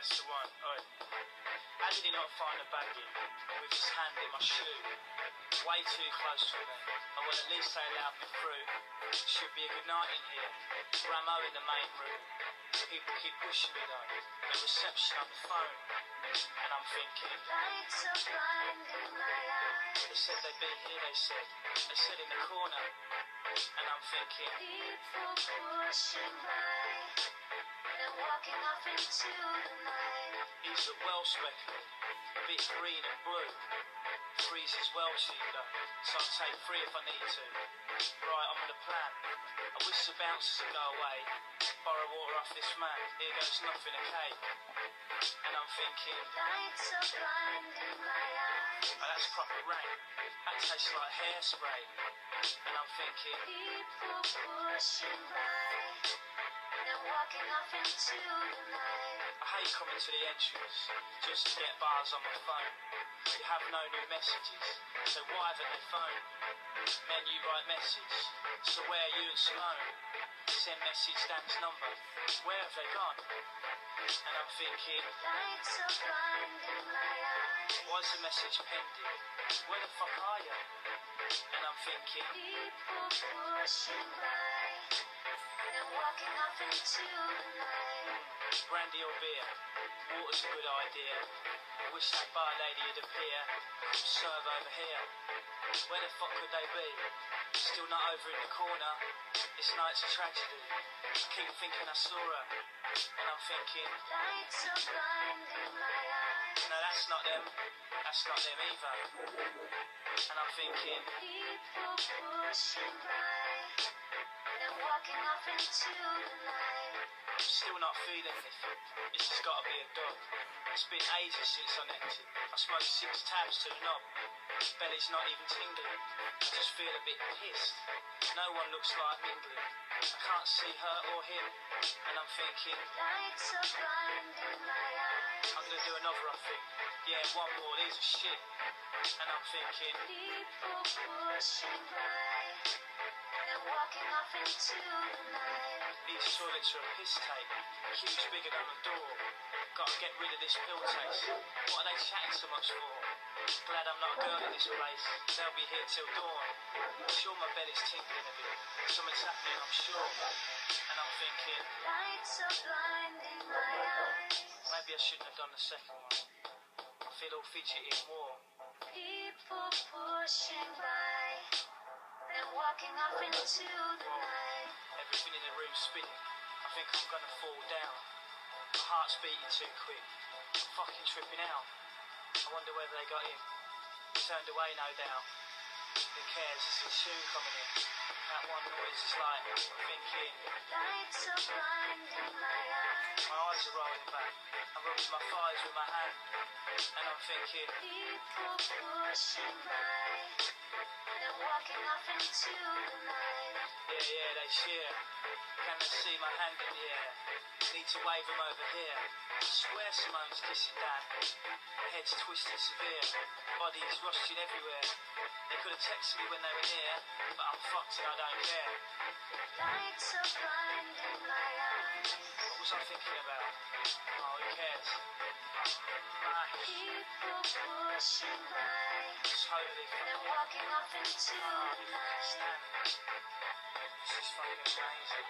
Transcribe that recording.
that's the one. Oi. How did he not find a baggie with his hand in my shoe? Way too close for me. I will at least say allowed me through. Should be a good night in here. Ramo in the main room. People keep pushing me though. The reception on the phone. And I'm thinking. Lights are blinding my eyes. They said they'd be here, they said. They said in the corner. And I'm thinking. People pushing by. They're off into the night. He's a well speckled, a bit green and blue. Three's his well cheap though, so I'll take three if I need to. Right, I'm on a plan. I wish the bouncers would go away. Borrow water off this man, here goes nothing, okay? And I'm thinking, Lights are blinding my eyes. oh, that's proper rain. That tastes like hairspray. And I'm thinking, People pushing by. I hate coming to the entrance just to get bars on my phone. You have no new messages, so why haven't they phoned? Men, you write message, so where are you and Simone? Send message Dan's number, where have they gone? And I'm thinking, Lights are blinding my eyes. why's the message pending? Where the fuck are you? And I'm thinking, People pushing by. Walking off into the night. brandy or beer? Water's a good idea. Wish that bar lady would appear. Serve over here. Where the fuck could they be? Still not over in the corner. This night's a tragedy. I keep thinking I saw her. And I'm thinking, Lights are blinding my eyes. no, that's not them. That's not them either. And I'm thinking, People pushing by. They're off into the night. I'm still not feeling anything. This has got to be a dog. It's been ages since I necked it. I smoked six tabs to the knob. Belly's not even tingling. I just feel a bit pissed. No one looks like mingling. I can't see her or him. And I'm thinking, Lights are blinding my eyes. I'm gonna do another, I think. Yeah, one more, these are shit. And I'm thinking, People pushing by. These toilets are a piss take. Queue's bigger than the door. Gotta get rid of this pill taste. What are they chatting so much for? Glad I'm not a girl in this place. They'll be here till dawn. I'm sure my belly's tingling a bit. Something's happening, I'm sure. And I'm thinking, Lights are blinding my eyes. maybe I shouldn't have done the second one. I feel all fidgety and warm. People pushing by. Walking off into the night. Everything in the room's spinning. I think I'm gonna fall down. My heart's beating too quick. I'm fucking tripping out. I wonder whether they got in. Turned away, no doubt. Who cares? It's a tune coming in. That one noise is like thinking. Lights are blinding my eyes. My eyes are rolling back. I'm rubbing my thighs with my hand. And I'm thinking, People pushing by. They're walking off into the night. yeah, yeah, they cheer. Can they see my hand in the air? Need to wave them over here. Swear Simone's kissing Dan. Head's twisted severe. Bodies rushing everywhere. They could have texted me when they were near, but I'm fucked and I don't care. Lights are blinding my eyes. What was I thinking about? Oh, who cares? Ah, People pushing by. totally They're walking off into the night. This is fucking amazing.